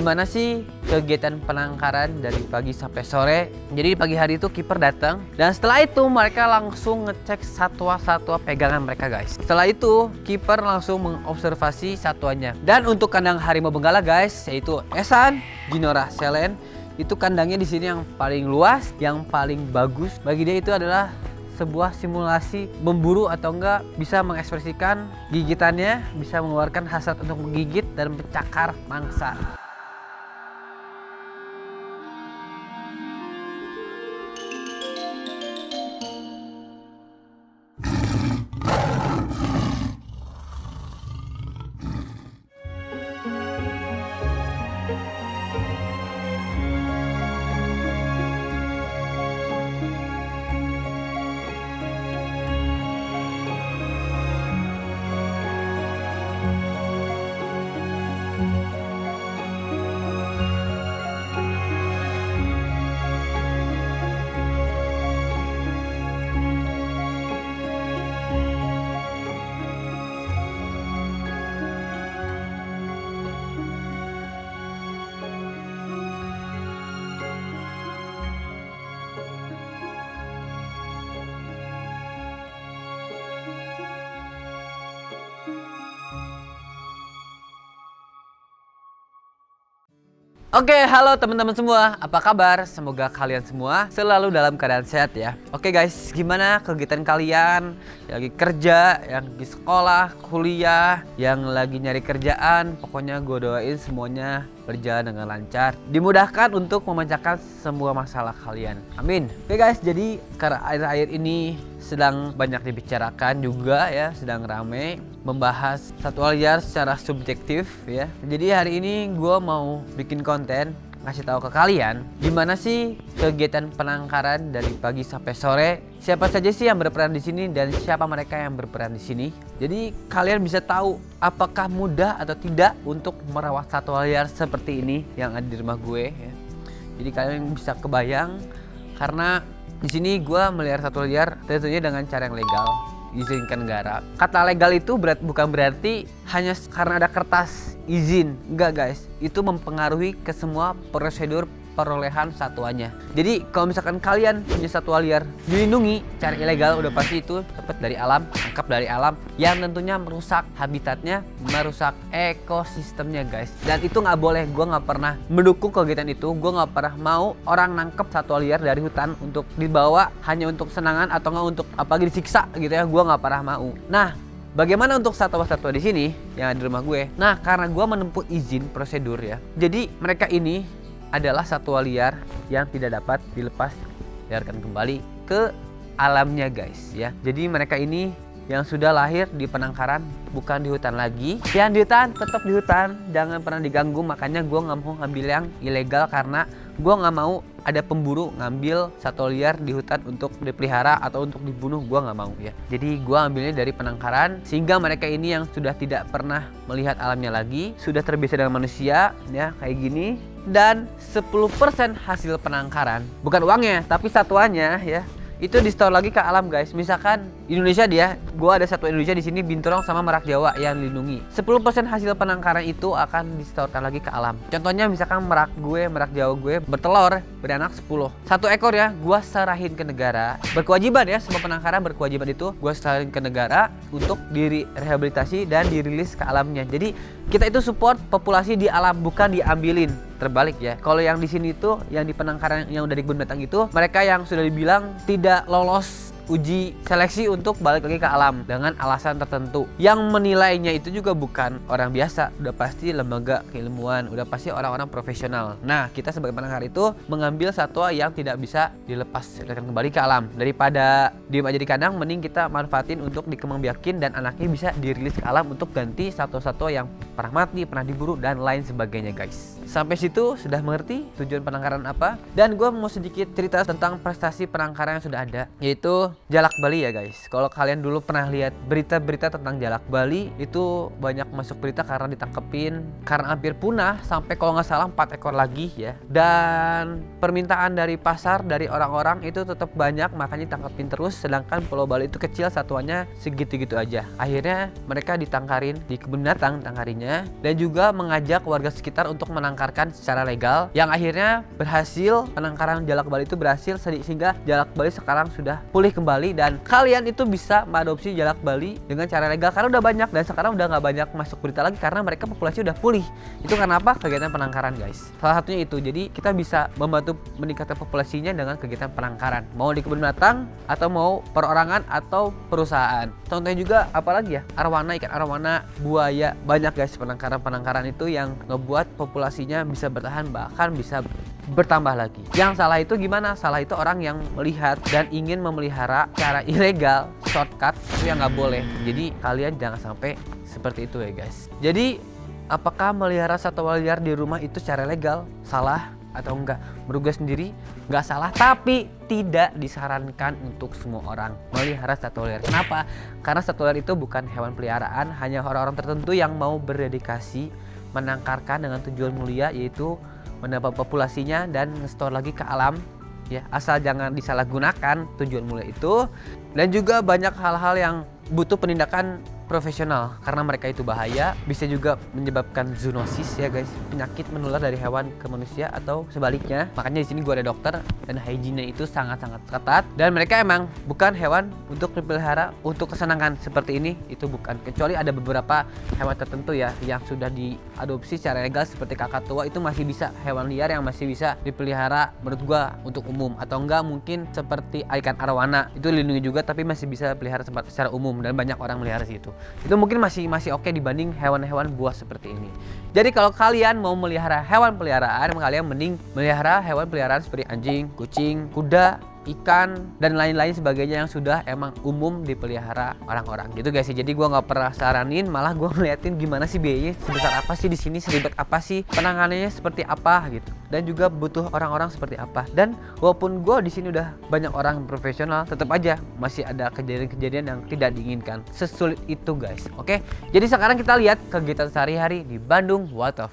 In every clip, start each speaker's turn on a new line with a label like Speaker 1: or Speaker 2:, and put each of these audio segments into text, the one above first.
Speaker 1: gimana sih kegiatan penangkaran dari pagi sampai sore. Jadi di pagi hari itu kiper datang dan setelah itu mereka langsung ngecek satwa-satwa pegangan mereka guys. Setelah itu kiper langsung mengobservasi satwanya. Dan untuk kandang harimau benggala guys yaitu Esan, Ginora Selen itu kandangnya di sini yang paling luas, yang paling bagus. Bagi dia itu adalah sebuah simulasi memburu atau enggak bisa mengekspresikan gigitannya, bisa mengeluarkan hasrat untuk menggigit dan mencakar mangsa. Oke, halo teman-teman semua. Apa kabar? Semoga kalian semua selalu dalam keadaan sehat ya. Oke guys, gimana kegiatan kalian? Yang lagi kerja, yang di sekolah, kuliah, yang lagi nyari kerjaan. Pokoknya gue doain semuanya berjalan dengan lancar. Dimudahkan untuk memecahkan semua masalah kalian. Amin. Oke guys, jadi karena air-air ini sedang banyak dibicarakan juga ya, sedang rame membahas satwa liar secara subjektif ya. Jadi hari ini gue mau bikin konten ngasih tahu ke kalian gimana sih kegiatan penangkaran dari pagi sampai sore. Siapa saja sih yang berperan di sini dan siapa mereka yang berperan di sini. Jadi kalian bisa tahu apakah mudah atau tidak untuk merawat satwa liar seperti ini yang ada di rumah gue ya. Jadi kalian bisa kebayang karena di sini gue melihara satwa liar tentunya dengan cara yang legal diizinkan negara. Kata legal itu berat, bukan berarti hanya karena ada kertas izin. Enggak guys, itu mempengaruhi ke semua prosedur perolehan satuannya. Jadi kalau misalkan kalian punya satwa liar dilindungi cara ilegal udah pasti itu dapat dari alam, tangkap dari alam yang tentunya merusak habitatnya, merusak ekosistemnya guys. Dan itu nggak boleh, gue nggak pernah mendukung kegiatan itu, gue nggak pernah mau orang nangkep satwa liar dari hutan untuk dibawa hanya untuk senangan atau nggak untuk apalagi disiksa gitu ya, gue nggak pernah mau. Nah Bagaimana untuk satwa-satwa di sini yang ada di rumah gue? Nah, karena gue menempuh izin prosedur ya. Jadi mereka ini adalah satwa liar yang tidak dapat dilepas biarkan kembali ke alamnya guys ya. Jadi mereka ini yang sudah lahir di penangkaran bukan di hutan lagi. Yang di hutan tetap di hutan, jangan pernah diganggu. Makanya gue nggak mau ngambil yang ilegal karena gue nggak mau ada pemburu ngambil satwa liar di hutan untuk dipelihara atau untuk dibunuh gue nggak mau ya jadi gue ambilnya dari penangkaran sehingga mereka ini yang sudah tidak pernah melihat alamnya lagi sudah terbiasa dengan manusia ya kayak gini dan 10% hasil penangkaran. Bukan uangnya tapi satuannya ya. Itu di store lagi ke alam guys. Misalkan Indonesia dia gue ada satu Indonesia di sini binturong sama merak Jawa yang dilindungi. 10% hasil penangkaran itu akan distorkan lagi ke alam. Contohnya misalkan merak gue merak Jawa gue bertelur beranak 10 satu ekor ya gue serahin ke negara. Berkewajiban ya semua penangkaran berkewajiban itu gue serahin ke negara untuk diri rehabilitasi dan dirilis ke alamnya. Jadi kita itu support populasi di alam bukan diambilin terbalik ya. Kalau yang di sini tuh yang di penangkaran yang dari kebun binatang itu mereka yang sudah dibilang tidak lolos uji seleksi untuk balik lagi ke alam dengan alasan tertentu. Yang menilainya itu juga bukan orang biasa, udah pasti lembaga keilmuan, udah pasti orang-orang profesional. Nah, kita sebagai penangkar itu mengambil satwa yang tidak bisa dilepas kembali ke alam. Daripada diem aja di kandang, mending kita manfaatin untuk dikembangbiakin dan anaknya bisa dirilis ke alam untuk ganti satwa-satwa yang pernah mati, pernah diburu dan lain sebagainya, guys. Sampai situ sudah mengerti tujuan penangkaran apa? Dan gue mau sedikit cerita tentang prestasi penangkaran yang sudah ada, yaitu jalak Bali ya guys. Kalau kalian dulu pernah lihat berita-berita tentang jalak Bali itu banyak masuk berita karena ditangkepin karena hampir punah sampai kalau nggak salah empat ekor lagi ya. Dan permintaan dari pasar dari orang-orang itu tetap banyak makanya ditangkepin terus sedangkan Pulau Bali itu kecil satuannya segitu-gitu aja. Akhirnya mereka ditangkarin di kebun binatang tangkarinya dan juga mengajak warga sekitar untuk menangkarkan secara legal yang akhirnya berhasil penangkaran jalak Bali itu berhasil sehingga jalak Bali sekarang sudah pulih kembali dan kalian itu bisa mengadopsi jalak Bali dengan cara legal karena udah banyak dan sekarang udah nggak banyak masuk berita lagi karena mereka populasi udah pulih. Itu karena apa? Kegiatan penangkaran guys. Salah satunya itu jadi kita bisa membantu meningkatkan populasinya dengan kegiatan penangkaran. Mau di kebun binatang atau mau perorangan atau perusahaan. Contohnya juga apalagi ya? Arwana ikan arwana buaya. Banyak guys penangkaran-penangkaran itu yang ngebuat bisa bertahan bahkan bisa bertambah lagi. Yang salah itu gimana? Salah itu orang yang melihat dan ingin memelihara cara ilegal, shortcut itu yang nggak boleh. Jadi kalian jangan sampai seperti itu ya guys. Jadi apakah melihara satwa liar di rumah itu secara legal? Salah atau enggak? Menurut gue sendiri nggak salah, tapi tidak disarankan untuk semua orang melihara satwa liar. Kenapa? Karena satwa liar itu bukan hewan peliharaan, hanya orang-orang tertentu yang mau berdedikasi menangkarkan dengan tujuan mulia yaitu menambah populasinya dan ngestor lagi ke alam. Ya asal jangan disalahgunakan tujuan mulia itu. Dan juga banyak hal-hal yang butuh penindakan profesional. Karena mereka itu bahaya bisa juga menyebabkan zoonosis ya guys. Penyakit menular dari hewan ke manusia atau sebaliknya. Makanya di sini gue ada dokter dan hygiene itu sangat-sangat ketat. Dan mereka emang bukan hewan untuk dipelihara untuk kesenangan seperti ini itu bukan. Kecuali ada beberapa hewan tertentu ya yang sudah diadopsi secara legal seperti kakak tua itu masih bisa. Hewan liar yang masih bisa dipelihara menurut gue untuk umum. Atau enggak mungkin seperti ikan arwana. Itu dilindungi juga tapi masih bisa pelihara secara umum. Dan banyak orang melihara situ itu mungkin masih masih oke dibanding hewan-hewan buah seperti ini. Jadi kalau kalian mau melihara hewan peliharaan, kalian mending melihara hewan peliharaan seperti anjing, kucing, kuda, ikan dan lain-lain sebagainya yang sudah emang umum dipelihara orang-orang gitu guys ya. Jadi gua nggak pernah saranin, malah gua ngeliatin gimana sih biayanya sebesar apa sih di sini, seribet apa sih, penanganannya seperti apa gitu. Dan juga butuh orang-orang seperti apa. Dan walaupun gua di sini udah banyak orang profesional, tetap aja masih ada kejadian-kejadian yang tidak diinginkan. Sesulit itu guys. Oke. Jadi sekarang kita lihat kegiatan sehari-hari di Bandung Water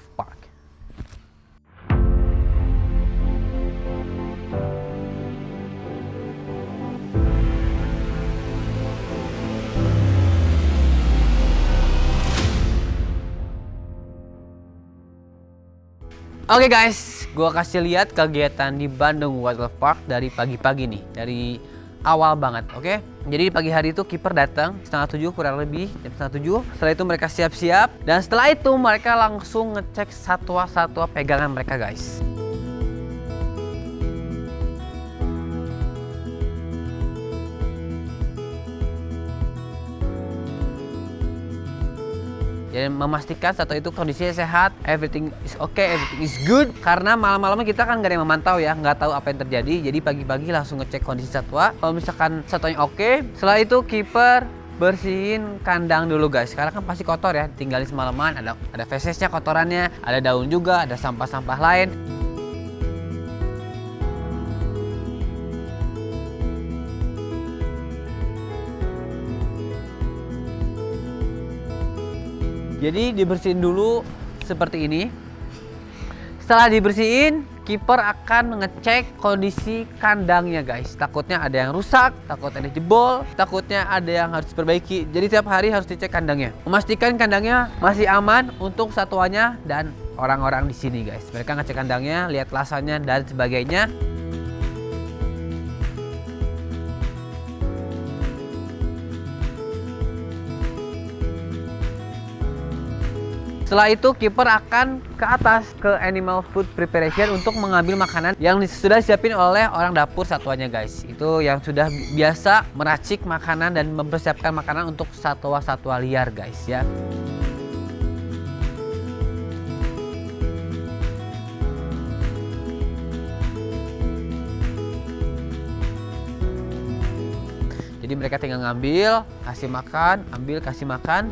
Speaker 1: Oke okay guys, gue kasih lihat kegiatan di Bandung Water Park dari pagi-pagi nih, dari awal banget, oke? Okay? Jadi di pagi hari itu kiper datang setengah tujuh kurang lebih jam setengah tujuh. Setelah itu mereka siap-siap dan setelah itu mereka langsung ngecek satwa-satwa pegangan mereka guys. Dan memastikan satu itu kondisinya sehat, everything is okay, everything is good. Karena malam-malamnya kita kan gak ada yang memantau ya, nggak tahu apa yang terjadi. Jadi pagi-pagi langsung ngecek kondisi satwa. Kalau misalkan satwanya oke, okay, setelah itu keeper bersihin kandang dulu guys karena kan pasti kotor ya tinggalin semalaman ada ada fesesnya kotorannya ada daun juga ada sampah-sampah lain Jadi dibersihin dulu seperti ini. Setelah dibersihin, kiper akan mengecek kondisi kandangnya guys. Takutnya ada yang rusak, takutnya ada jebol, takutnya ada yang harus diperbaiki. Jadi tiap hari harus dicek kandangnya. Memastikan kandangnya masih aman untuk satuannya dan orang-orang di sini guys. Mereka ngecek kandangnya, lihat lasannya dan sebagainya. Setelah itu kiper akan ke atas ke animal food preparation untuk mengambil makanan yang sudah disiapin oleh orang dapur satuannya guys. Itu yang sudah biasa meracik makanan dan mempersiapkan makanan untuk satwa-satwa liar guys ya. Jadi mereka tinggal ngambil, kasih makan, ambil, kasih makan.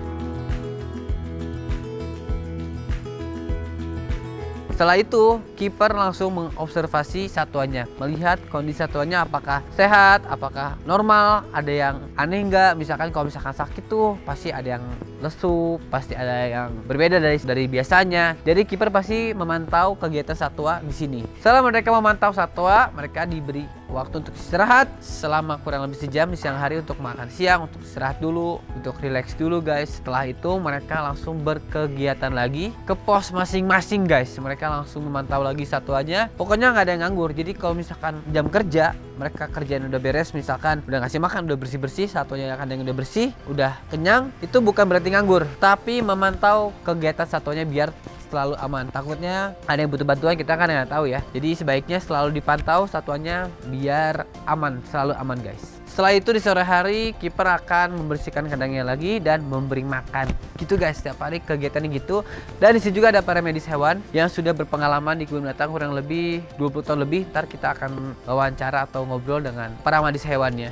Speaker 1: Setelah itu kiper langsung mengobservasi satuannya, melihat kondisi satuannya apakah sehat, apakah normal, ada yang aneh nggak. Misalkan kalau misalkan sakit tuh pasti ada yang lesu, pasti ada yang berbeda dari dari biasanya. Jadi kiper pasti memantau kegiatan satwa di sini. Setelah mereka memantau satwa, mereka diberi waktu untuk istirahat selama kurang lebih sejam di siang hari untuk makan siang, untuk istirahat dulu, untuk relax dulu guys. Setelah itu mereka langsung berkegiatan lagi ke pos masing-masing guys. Mereka langsung memantau lagi satuannya. Pokoknya nggak ada yang nganggur. Jadi kalau misalkan jam kerja mereka kerjaan udah beres, misalkan udah ngasih makan, udah bersih-bersih, satunya akan yang udah bersih, udah kenyang, itu bukan berarti nganggur, tapi memantau kegiatan satunya biar selalu aman. Takutnya ada yang butuh bantuan kita kan nggak tahu ya. Jadi sebaiknya selalu dipantau satuannya biar aman, selalu aman guys. Setelah itu di sore hari kiper akan membersihkan kandangnya lagi dan memberi makan. Gitu guys, setiap hari kegiatannya gitu. Dan di sini juga ada para medis hewan yang sudah berpengalaman di kebun binatang kurang lebih 20 tahun lebih. Ntar kita akan wawancara atau ngobrol dengan para medis hewannya.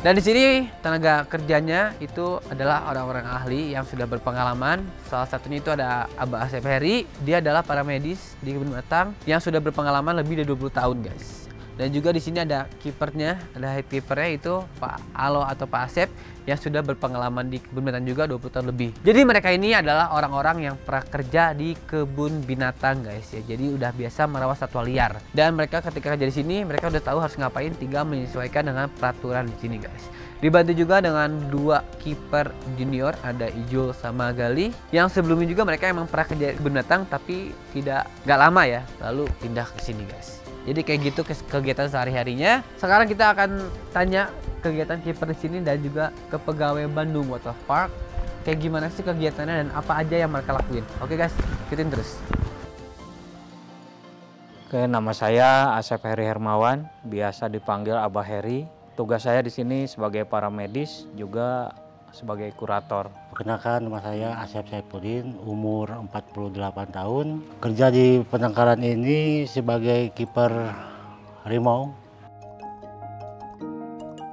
Speaker 1: Dan di sini tenaga kerjanya itu adalah orang-orang ahli yang sudah berpengalaman. Salah satunya itu ada Abah Asep Heri. Dia adalah para medis di kebun binatang yang sudah berpengalaman lebih dari 20 tahun, guys. Dan juga di sini ada kipernya, ada head kipernya itu Pak Alo atau Pak Asep yang sudah berpengalaman di kebun binatang juga 20 tahun lebih. Jadi mereka ini adalah orang-orang yang pernah kerja di kebun binatang guys ya. Jadi udah biasa merawat satwa liar. Dan mereka ketika kerja di sini mereka udah tahu harus ngapain tinggal menyesuaikan dengan peraturan di sini guys. Dibantu juga dengan dua kiper junior, ada Ijul sama Gali. Yang sebelumnya juga mereka emang pernah kerja di kebun binatang tapi tidak nggak lama ya, lalu pindah ke sini guys. Jadi kayak gitu kegiatan sehari-harinya. Sekarang kita akan tanya kegiatan kiper di sini dan juga ke pegawai Bandung Water Park. Kayak gimana sih kegiatannya dan apa aja yang mereka lakuin. Oke guys, ikutin terus.
Speaker 2: Oke, nama saya Asep Heri Hermawan, biasa dipanggil Abah Heri. Tugas saya di sini sebagai paramedis juga sebagai kurator.
Speaker 3: Perkenalkan nama saya Asep Saipudin, umur 48 tahun. Kerja di penangkaran ini sebagai kiper harimau.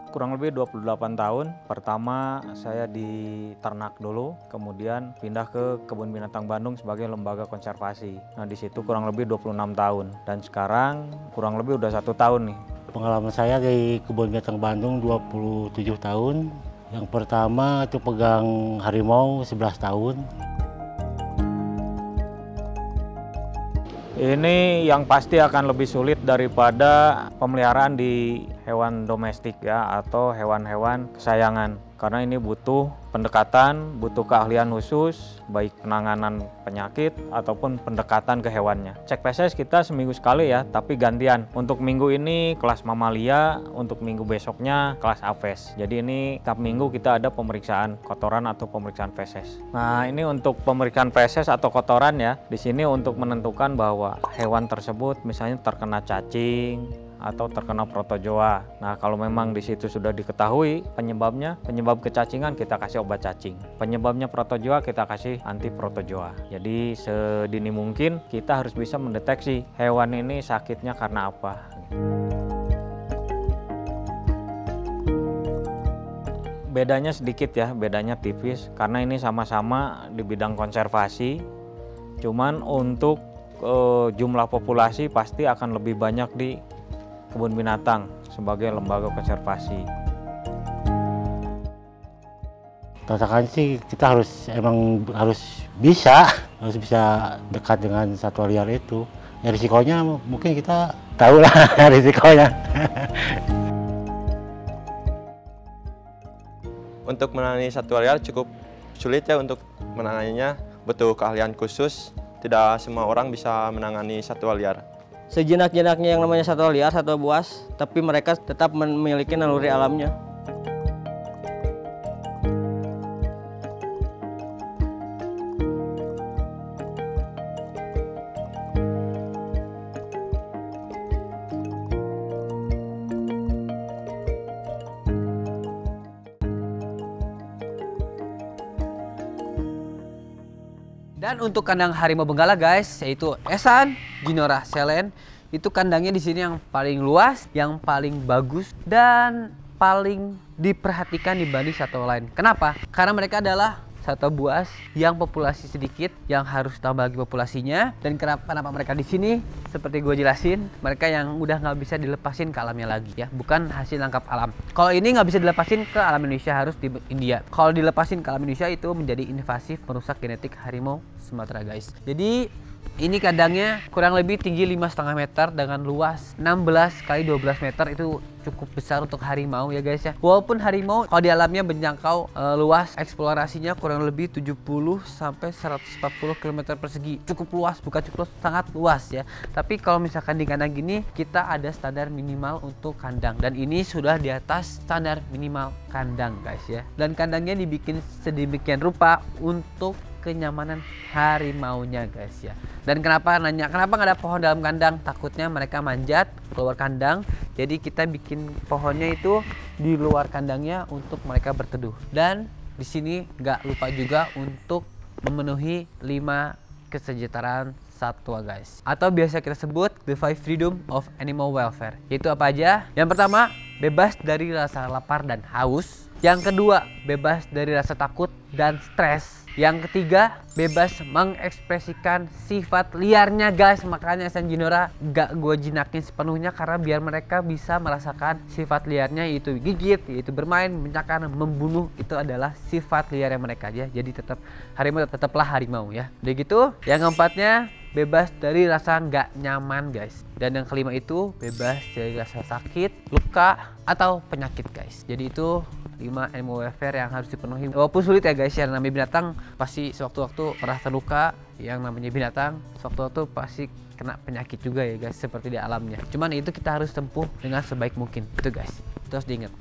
Speaker 2: Kurang lebih 28 tahun. Pertama saya di ternak dulu, kemudian pindah ke Kebun Binatang Bandung sebagai lembaga konservasi. Nah di situ kurang lebih 26 tahun. Dan sekarang kurang lebih udah satu tahun nih.
Speaker 3: Pengalaman saya di Kebun Binatang Bandung 27 tahun, yang pertama itu pegang harimau 11 tahun.
Speaker 2: Ini yang pasti akan lebih sulit daripada pemeliharaan di hewan domestik ya atau hewan-hewan kesayangan karena ini butuh pendekatan, butuh keahlian khusus, baik penanganan penyakit ataupun pendekatan ke hewannya. Cek PSS kita seminggu sekali ya, tapi gantian. Untuk minggu ini kelas mamalia, untuk minggu besoknya kelas apes. Jadi ini tiap minggu kita ada pemeriksaan kotoran atau pemeriksaan feses. Nah ini untuk pemeriksaan feses atau kotoran ya, di sini untuk menentukan bahwa hewan tersebut misalnya terkena cacing, atau terkena protozoa. Nah, kalau memang di situ sudah diketahui penyebabnya, penyebab kecacingan kita kasih obat cacing. Penyebabnya protozoa kita kasih anti protozoa. Jadi sedini mungkin kita harus bisa mendeteksi hewan ini sakitnya karena apa. Bedanya sedikit ya, bedanya tipis karena ini sama-sama di bidang konservasi. Cuman untuk uh, jumlah populasi pasti akan lebih banyak di kebun binatang sebagai lembaga konservasi.
Speaker 3: Tantangan sih kita harus emang harus bisa harus bisa dekat dengan satwa liar itu. Ya risikonya mungkin kita tahu lah risikonya.
Speaker 4: untuk menangani satwa liar cukup sulit ya untuk menanganinya butuh keahlian khusus tidak semua orang bisa menangani satwa liar
Speaker 5: sejenak-jenaknya yang namanya satwa liar, satwa buas, tapi mereka tetap memiliki naluri alamnya.
Speaker 1: Dan untuk kandang harimau benggala guys, yaitu Esan Ginora Selen, itu kandangnya di sini yang paling luas, yang paling bagus dan paling diperhatikan dibanding satwa lain. Kenapa? Karena mereka adalah satwa buas yang populasi sedikit yang harus tambah lagi populasinya. Dan kenapa kenapa mereka di sini? Seperti gue jelasin mereka yang udah nggak bisa dilepasin ke alamnya lagi ya. Bukan hasil tangkap alam. Kalau ini nggak bisa dilepasin ke alam Indonesia harus di India. Kalau dilepasin ke alam Indonesia itu menjadi invasif merusak genetik harimau Sumatera guys. Jadi ini kandangnya kurang lebih tinggi 5,5 meter dengan luas 16 kali 12 meter itu cukup besar untuk harimau ya guys ya. Walaupun harimau kalau di alamnya menjangkau e, luas eksplorasinya kurang lebih 70 sampai 140 km persegi. Cukup luas, bukan cukup luas, sangat luas ya. Tapi kalau misalkan di kandang gini kita ada standar minimal untuk kandang dan ini sudah di atas standar minimal kandang guys ya. Dan kandangnya dibikin sedemikian rupa untuk kenyamanan harimaunya guys ya. Dan kenapa nanya? Kenapa nggak ada pohon dalam kandang? Takutnya mereka manjat keluar kandang. Jadi kita bikin pohonnya itu di luar kandangnya untuk mereka berteduh. Dan di sini nggak lupa juga untuk memenuhi lima kesejahteraan satwa guys. Atau biasa kita sebut the five freedom of animal welfare. Yaitu apa aja? Yang pertama bebas dari rasa lapar dan haus yang kedua bebas dari rasa takut dan stres yang ketiga, bebas mengekspresikan sifat liarnya guys. Makanya Sanjinora gak gue jinakin sepenuhnya karena biar mereka bisa merasakan sifat liarnya yaitu gigit, yaitu bermain, mencakar, membunuh. Itu adalah sifat liarnya mereka ya. Jadi tetap harimau tetaplah harimau ya. Udah gitu, yang keempatnya bebas dari rasa nggak nyaman guys. Dan yang kelima itu bebas dari rasa sakit luka atau penyakit guys. Jadi itu 5 animal welfare yang harus dipenuhi. Walaupun sulit ya guys ya. Namanya binatang pasti sewaktu-waktu pernah terluka yang namanya binatang sewaktu-waktu pasti kena penyakit juga ya guys seperti di alamnya. Cuman itu kita harus tempuh dengan sebaik mungkin. Itu guys terus diingat.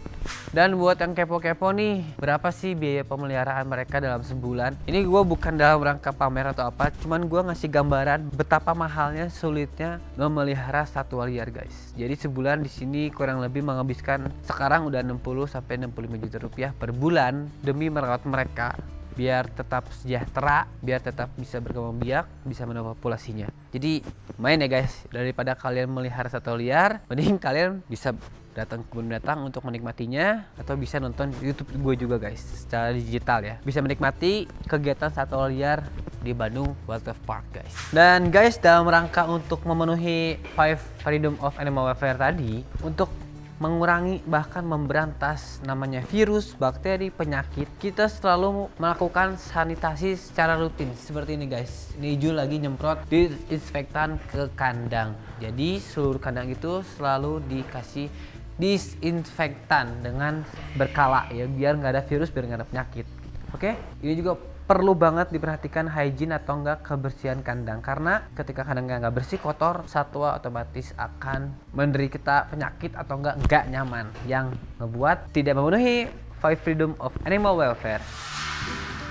Speaker 1: Dan buat yang kepo-kepo nih berapa sih biaya pemeliharaan mereka dalam sebulan? Ini gue bukan dalam rangka pamer atau apa cuman gue ngasih gambaran betapa mahalnya sulitnya memelihara satwa liar guys. Jadi sebulan di sini kurang lebih menghabiskan sekarang udah 60 sampai 65 juta rupiah per bulan demi merawat mereka biar tetap sejahtera, biar tetap bisa berkembang biak, bisa menambah populasinya. Jadi main ya guys, daripada kalian melihara satwa liar, mending kalian bisa datang ke binatang untuk menikmatinya atau bisa nonton YouTube gue juga guys secara digital ya. Bisa menikmati kegiatan satwa liar di Bandung Wildlife Park guys. Dan guys dalam rangka untuk memenuhi five freedom of animal welfare tadi untuk mengurangi bahkan memberantas namanya virus, bakteri, penyakit, kita selalu melakukan sanitasi secara rutin seperti ini guys. Ini Ju lagi nyemprot disinfektan ke kandang. Jadi seluruh kandang itu selalu dikasih disinfektan dengan berkala ya biar nggak ada virus biar nggak ada penyakit. Oke? Ini juga perlu banget diperhatikan hygiene atau enggak kebersihan kandang karena ketika kandangnya nggak bersih kotor satwa otomatis akan menderita penyakit atau enggak nggak nyaman yang membuat tidak memenuhi five freedom of animal welfare.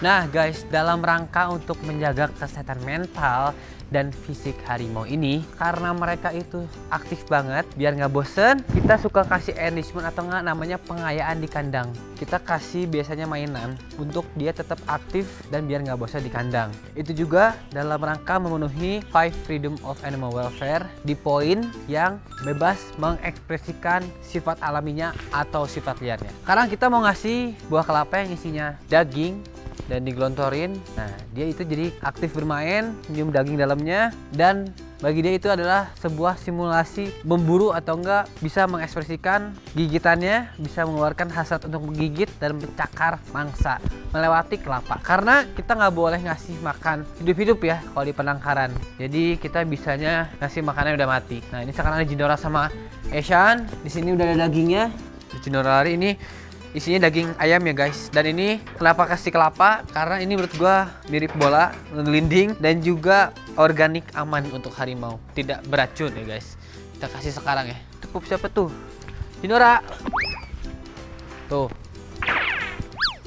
Speaker 1: Nah guys, dalam rangka untuk menjaga kesehatan mental dan fisik harimau ini karena mereka itu aktif banget biar nggak bosen kita suka kasih enrichment atau nggak namanya pengayaan di kandang. Kita kasih biasanya mainan untuk dia tetap aktif dan biar nggak bosan di kandang. Itu juga dalam rangka memenuhi five freedom of animal welfare di poin yang bebas mengekspresikan sifat alaminya atau sifat liarnya. Sekarang kita mau ngasih buah kelapa yang isinya daging dan digelontorin. Nah, dia itu jadi aktif bermain, nyium daging dalamnya dan bagi dia itu adalah sebuah simulasi memburu atau enggak bisa mengekspresikan gigitannya, bisa mengeluarkan hasrat untuk menggigit dan mencakar mangsa melewati kelapa. Karena kita nggak boleh ngasih makan hidup-hidup ya kalau di penangkaran. Jadi kita bisanya ngasih makannya udah mati. Nah ini sekarang ada Jindora sama Eshan. Di sini udah ada dagingnya. Jindora hari ini isinya daging ayam ya guys. Dan ini kenapa kasih kelapa karena ini menurut gua mirip bola linding dan juga organik aman untuk harimau. Tidak beracun ya guys. Kita kasih sekarang ya. Cukup siapa tuh? Dinora tuh.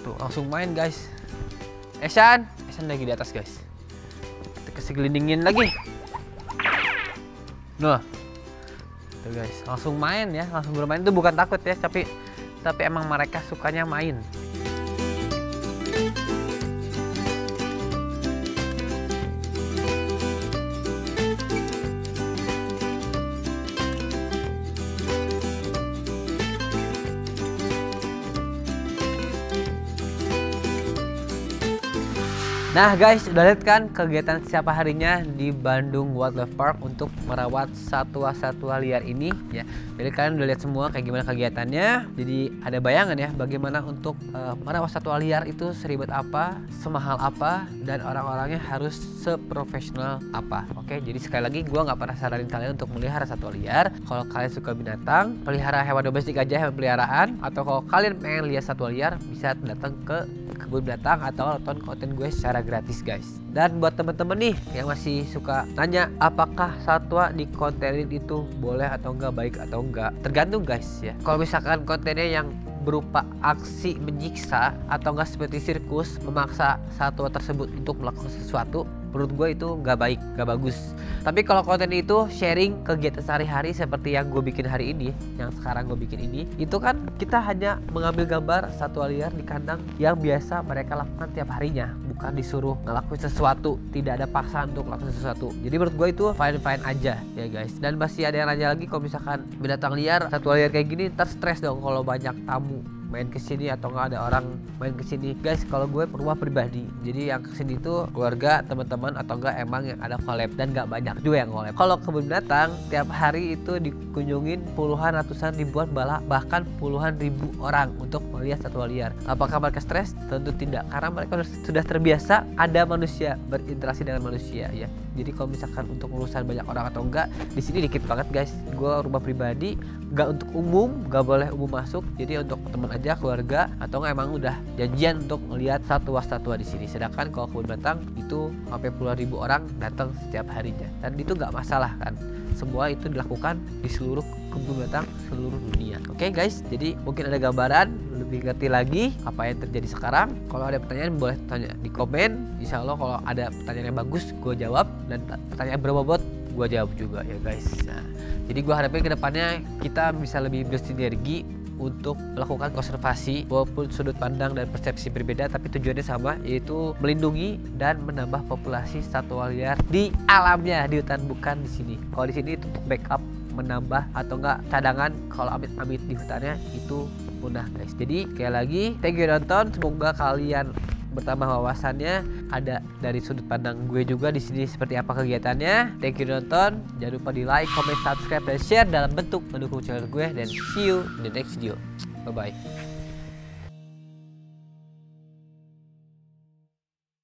Speaker 1: Tuh langsung main guys. Esan Esan lagi di atas guys. Kita kasih gelindingin lagi. Nah. Tuh guys. Langsung main ya langsung bermain. Itu bukan takut ya tapi tapi emang mereka sukanya main Nah guys, udah lihat kan kegiatan siapa harinya di Bandung Wildlife Park untuk merawat satwa-satwa liar ini ya. Jadi kalian udah lihat semua kayak gimana kegiatannya. Jadi ada bayangan ya bagaimana untuk uh, merawat satwa liar itu seribet apa, semahal apa, dan orang-orangnya harus seprofesional apa. Oke, jadi sekali lagi gue nggak pernah saranin kalian untuk melihara satwa liar. Kalau kalian suka binatang, pelihara hewan domestik aja hewan peliharaan. Atau kalau kalian pengen lihat satwa liar, bisa datang ke kebun binatang atau nonton konten gue secara gratis guys dan buat temen-temen nih yang masih suka nanya apakah satwa di kontenin itu boleh atau enggak baik atau enggak tergantung guys ya. Kalau misalkan kontennya yang berupa aksi menyiksa atau enggak seperti sirkus memaksa satwa tersebut untuk melakukan sesuatu menurut gue itu nggak baik nggak bagus. Tapi kalau konten itu sharing kegiatan sehari-hari seperti yang gue bikin hari ini yang sekarang gue bikin ini itu kan kita hanya mengambil gambar satwa liar di kandang yang biasa mereka lakukan tiap harinya. Bukan disuruh ngelakuin sesuatu tidak ada paksaan untuk melakukan sesuatu. Jadi menurut gue itu fine fine aja ya guys. Dan masih ada yang nanya lagi kalau misalkan binatang liar satwa liar kayak gini ntar stres dong kalau banyak tamu main ke sini atau nggak ada orang main ke sini. Guys kalau gue rumah pribadi jadi yang ke sini itu keluarga teman-teman atau enggak emang yang ada collab dan nggak banyak juga yang collab. Kalau kebun binatang tiap hari itu dikunjungin puluhan ratusan ribuan bala bahkan puluhan ribu orang untuk melihat satwa liar. Apakah mereka stres? Tentu tidak karena mereka sudah terbiasa ada manusia berinteraksi dengan manusia ya jadi kalau misalkan untuk urusan banyak orang atau enggak di sini dikit banget guys. Gue rumah pribadi nggak untuk umum nggak boleh umum masuk. Jadi untuk teman aja keluarga atau nggak emang udah janjian untuk melihat satwa-satwa di sini. Sedangkan kalau kebun binatang itu sampai puluhan ribu orang datang setiap harinya. Dan itu nggak masalah kan semua itu dilakukan di seluruh kebun binatang seluruh dunia. Oke okay, guys jadi mungkin ada gambaran lebih ngerti lagi apa yang terjadi sekarang. Kalau ada pertanyaan boleh tanya di komen. Insya Allah kalau ada pertanyaan yang bagus gue jawab. Dan pertanyaan berbobot gue jawab juga ya guys. Nah jadi gue harapin ke depannya kita bisa lebih bersinergi untuk melakukan konservasi walaupun sudut pandang dan persepsi berbeda tapi tujuannya sama yaitu melindungi dan menambah populasi satwa liar di alamnya di hutan bukan di sini. Kalau di sini itu untuk backup menambah atau enggak cadangan kalau amit-amit di hutannya itu punah guys. Jadi kayak lagi thank you nonton semoga kalian bertambah wawasannya. Ada dari sudut pandang gue juga di sini seperti apa kegiatannya. Thank you nonton. Jangan lupa di like comment subscribe dan share dalam bentuk mendukung channel gue. Dan see you in the next video. Bye bye